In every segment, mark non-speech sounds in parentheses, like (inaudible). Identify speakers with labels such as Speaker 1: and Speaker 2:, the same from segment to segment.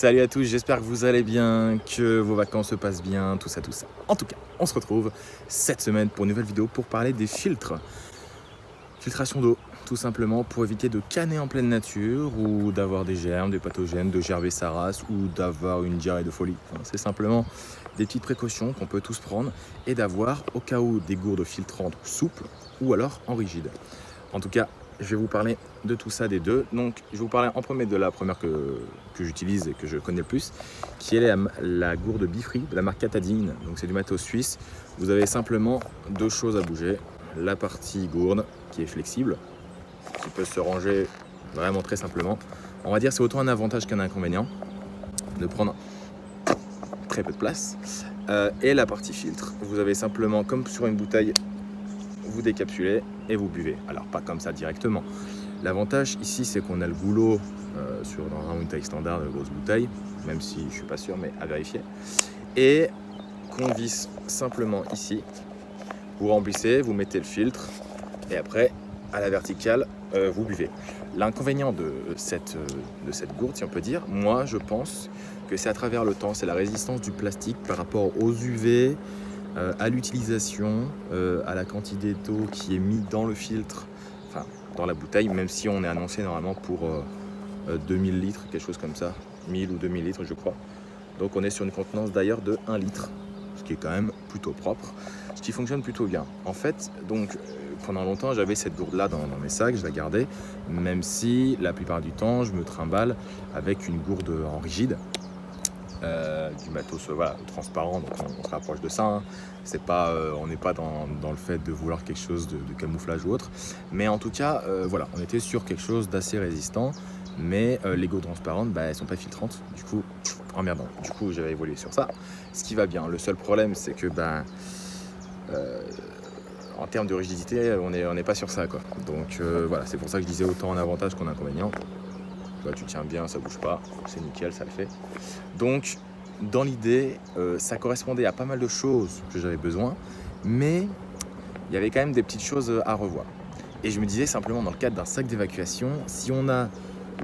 Speaker 1: Salut à tous, j'espère que vous allez bien, que vos vacances se passent bien, tout ça, tout ça. En tout cas, on se retrouve cette semaine pour une nouvelle vidéo pour parler des filtres. Filtration d'eau, tout simplement pour éviter de canner en pleine nature ou d'avoir des germes, des pathogènes, de gerber sa race ou d'avoir une diarrhée de folie. C'est simplement des petites précautions qu'on peut tous prendre et d'avoir au cas où des gourdes filtrantes souples ou alors en rigide. En tout cas, je vais vous parler de tout ça des deux. Donc, je vais vous parler en premier de la première que, que j'utilise et que je connais le plus, qui est la, gourde Bifree de la marque Catadine. Donc, c'est du matos suisse. Vous avez simplement deux choses à bouger. La partie gourde qui est flexible, qui peut se ranger vraiment très simplement. On va dire c'est autant un avantage qu'un inconvénient de prendre très peu de place. Euh, et la partie filtre, vous avez simplement, comme sur une bouteille, vous décapsulez et vous buvez. Alors pas comme ça directement. L'avantage ici c'est qu'on a le goulot euh, sur, dans une taille standard de grosse bouteille, même si je suis pas sûr mais à vérifier. Et qu'on visse simplement ici. Vous remplissez, vous mettez le filtre et après à la verticale euh, vous buvez. L'inconvénient de cette, euh, de cette gourde, si on peut dire, moi je pense que c'est à travers le temps, c'est la résistance du plastique par rapport aux UV, euh, à l'utilisation, euh, à la quantité d'eau qui est mise dans le filtre, enfin dans la bouteille, même si on est annoncé normalement pour 2000 litres, quelque chose comme ça, 1000 ou 2000 litres je crois. Donc on est sur une contenance d'ailleurs de 1 litre, ce qui est quand même plutôt propre, ce qui fonctionne plutôt bien. En fait, donc pendant longtemps j'avais cette gourde là dans, dans, mes sacs, je la gardais, même si la plupart du temps je me trimballe avec une gourde en rigide euh, du matos voilà, transparent, donc on, se rapproche de ça. Hein. Pas, euh, on n'est pas dans, le fait de vouloir quelque chose de, camouflage ou autre, mais en tout cas, euh, voilà, on était sur quelque chose d'assez résistant. Mais euh, les gourdes transparentes, bah, elles sont pas filtrantes, du coup, emmerdant. Du coup, j'avais évolué sur ça, ce qui va bien. Le seul problème, c'est que, ben, en termes de rigidité, on n'est on est pas sur ça, quoi. Donc voilà, c'est pour ça que je disais autant un avantage qu'un inconvénient. Tu tiens bien, ça bouge pas, c'est nickel, ça le fait. Donc, dans l'idée, euh, ça correspondait à pas mal de choses que j'avais besoin, mais il y avait quand même des petites choses à revoir. Et je me disais simplement, dans le cadre d'un sac d'évacuation, si on a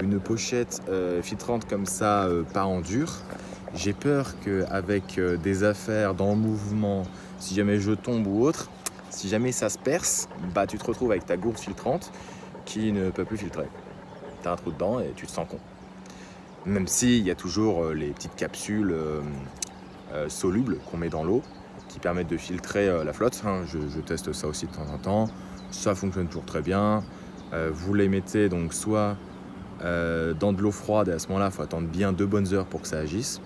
Speaker 1: une pochette euh, filtrante comme ça, euh, pas en dur, j'ai peur qu'avec euh, des affaires dans le mouvement, si jamais je tombe ou autre, si jamais ça se perce, bah tu te retrouves avec ta gourde filtrante qui ne peut plus filtrer un trou dedans et tu te sens con. Même s'il y a toujours euh, les petites capsules euh, euh, solubles qu'on met dans l'eau qui permettent de filtrer la flotte. Hein, je, je, teste ça aussi de temps en temps. Ça fonctionne toujours très bien. Vous les mettez donc soit dans de l'eau froide et à ce moment-là, il faut attendre bien deux bonnes heures pour que ça agisse.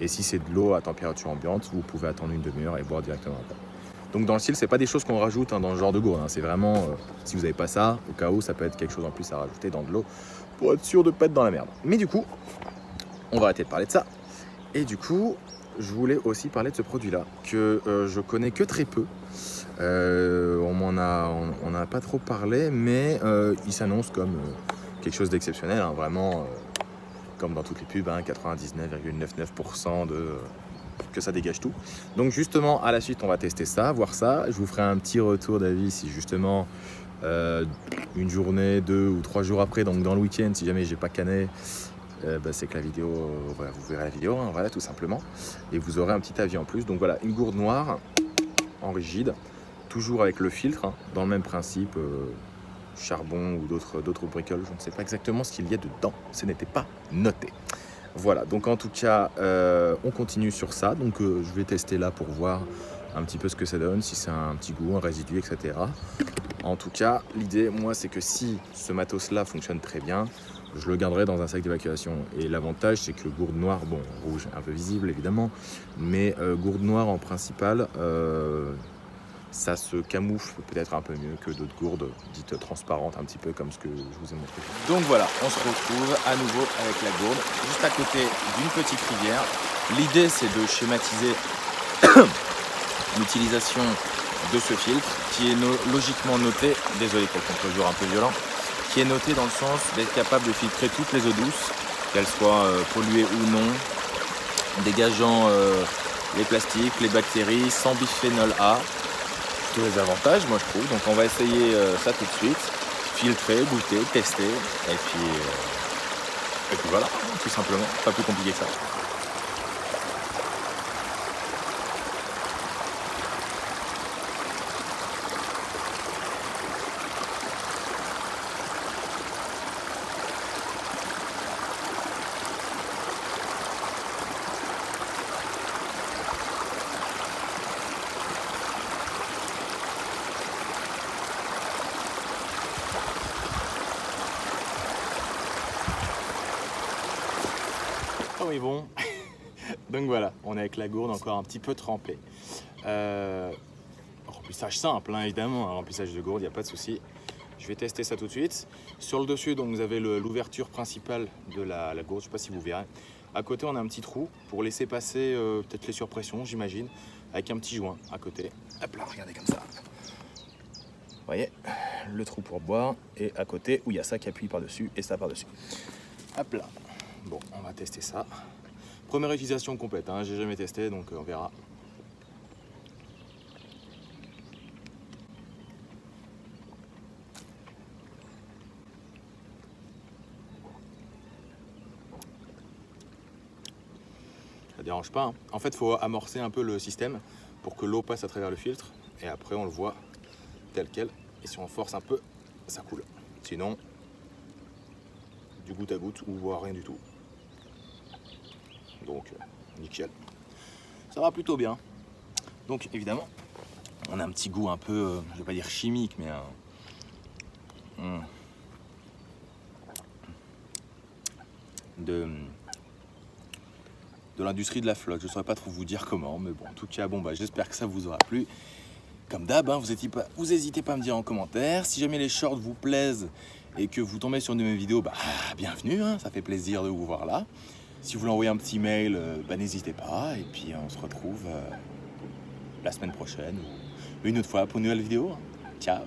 Speaker 1: Et si c'est de l'eau à température ambiante, vous pouvez attendre une demi-heure et boire directement après. Donc dans le style, c'est pas des choses qu'on rajoute hein, dans le genre de gourde. Hein. C'est vraiment, euh, si vous n'avez pas ça, au cas où, ça peut être quelque chose en plus à rajouter dans de l'eau pour être sûr de pas être dans la merde. Mais du coup, on va arrêter de parler de ça. Et du coup, je voulais aussi parler de ce produit-là que euh, je connais que très peu. Euh, on m'en a, pas trop parlé, mais il s'annonce comme quelque chose d'exceptionnel, hein, vraiment comme dans toutes les pubs, 99,99% de que ça dégage tout. Donc justement, à la suite, on va tester ça, voir ça. Je vous ferai un petit retour d'avis si justement euh, une journée, deux ou trois jours après, donc dans le week-end, si jamais j'ai pas canné, euh, bah, c'est que la vidéo, euh, vous verrez la vidéo, hein, voilà, tout simplement. Et vous aurez un petit avis en plus. Donc voilà, une gourde noire en rigide, toujours avec le filtre, hein, dans le même principe. Charbon ou d'autres bricoles, je ne sais pas exactement ce qu'il y a dedans, ce n'était pas noté. Voilà, donc en tout cas, euh, on continue sur ça. Donc euh, je vais tester là pour voir un petit peu ce que ça donne, si c'est un petit goût, un résidu, etc. En tout cas, l'idée, moi, c'est que si ce matos-là fonctionne très bien, je le garderai dans un sac d'évacuation. Et l'avantage, c'est que gourde noire, bon, rouge, un peu visible évidemment, mais euh, gourde noire en principal, ça se camoufle peut-être un peu mieux que d'autres gourdes dites transparentes, un petit peu comme ce que je vous ai montré. Donc voilà, on se retrouve à nouveau avec la gourde, juste à côté d'une petite rivière. L'idée, c'est de schématiser (coughs) l'utilisation de ce filtre, qui est logiquement noté, désolé pour le contre-jour un peu violent, qui est noté dans le sens d'être capable de filtrer toutes les eaux douces, qu'elles soient euh, polluées ou non, dégageant euh, les plastiques, les bactéries, sans bisphénol A, les avantages, moi je trouve. Donc on va essayer euh, ça tout de suite, filtrer, goûter, tester, et puis, euh, Et puis voilà, tout simplement, pas plus compliqué que ça. Bon. (laughs) Donc voilà, on est avec la gourde encore un petit peu trempée. Euh, remplissage simple, hein, évidemment, un remplissage de gourde, il n'y a pas de souci. Je vais tester ça tout de suite. Sur le dessus, donc, vous avez l'ouverture principale de la, la gourde, je ne sais pas si vous verrez. À côté, on a un petit trou pour laisser passer euh, peut-être les surpressions, j'imagine, avec un petit joint à côté. Hop là, regardez comme ça. Vous voyez, le trou pour boire, et à côté, où il y a ça qui appuie par-dessus et ça par-dessus. Hop là. Bon, on va tester ça. Première utilisation complète, hein, j'ai jamais testé, donc euh, on verra. Ça dérange pas. hein. En fait, il faut amorcer un peu le système pour que l'eau passe à travers le filtre, et après on le voit tel quel. Et si on force un peu, ça coule. Sinon, du goutte à goutte ou voire rien du tout. Donc, euh, nickel. Ça va plutôt bien. Donc, évidemment, on a un petit goût un peu, euh, je vais pas dire chimique, mais un. Hmm. de de l'industrie de la flotte. Je ne saurais pas trop vous dire comment, mais bon, en tout cas, bon, bah, j'espère que ça vous aura plu. Comme d'hab, hein, vous n'hésitez pas, pas à me dire en commentaire. Si jamais les shorts vous plaisent et que vous tombez sur une de mes vidéos, bah, bienvenue, hein, ça fait plaisir de vous voir là. Si vous voulez envoyer un petit mail, euh, bah, n'hésitez pas. Et puis, on se retrouve euh, la semaine prochaine ou une autre fois pour une nouvelle vidéo. Ciao